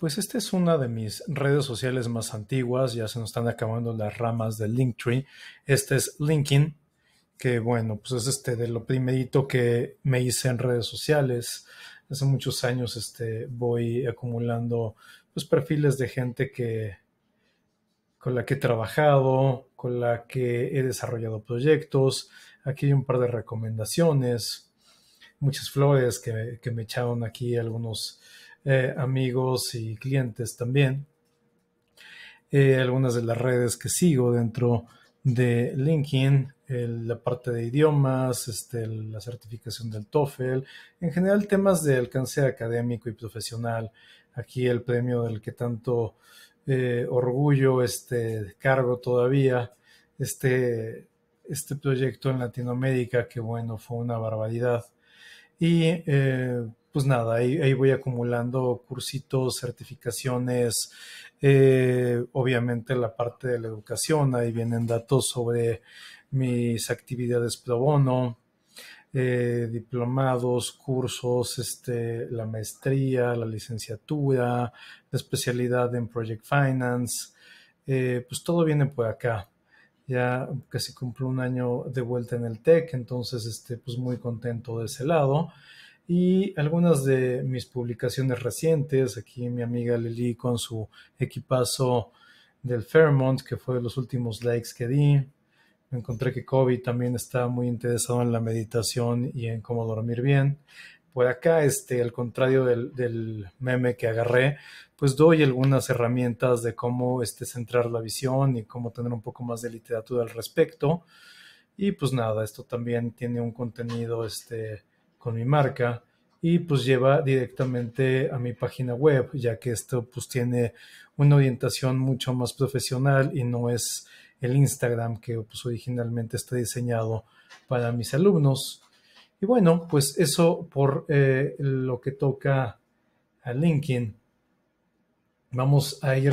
Pues esta es una de mis redes sociales más antiguas, ya se nos están acabando las ramas del Linktree. Este es LinkedIn, que bueno, pues es este de lo primerito que me hice en redes sociales. Hace muchos años este, voy acumulando pues, perfiles de gente que, con la que he trabajado, con la que he desarrollado proyectos. Aquí hay un par de recomendaciones, muchas flores que, que me echaron aquí algunos eh, amigos y clientes también. Eh, algunas de las redes que sigo dentro de LinkedIn, la parte de idiomas, este, la certificación del TOEFL, en general temas de alcance académico y profesional. Aquí el premio del que tanto eh, orgullo este, cargo todavía, este, este proyecto en Latinoamérica, que bueno, fue una barbaridad. Y pues nada, ahí, voy acumulando cursitos, certificaciones, eh, obviamente la parte de la educación, ahí vienen datos sobre mis actividades pro bono, eh, diplomados, cursos, este, la maestría, la licenciatura, la especialidad en Project Finance, eh, pues todo viene por acá. Ya casi cumplo un año de vuelta en el TEC, entonces este, pues muy contento de ese lado y algunas de mis publicaciones recientes. Aquí mi amiga Lili con su equipazo del Fairmont, que fue de los últimos likes que di. Encontré que Kobe también está muy interesado en la meditación y en cómo dormir bien. Por acá, este, al contrario del, meme que agarré, pues doy algunas herramientas de cómo este, centrar la visión y cómo tener un poco más de literatura al respecto. Y pues nada, esto también tiene un contenido este, con mi marca y pues lleva directamente a mi página web, ya que esto pues tiene una orientación mucho más profesional y no es el Instagram que pues originalmente está diseñado para mis alumnos. Y bueno, pues eso por eh, lo que toca a LinkedIn. Vamos a ir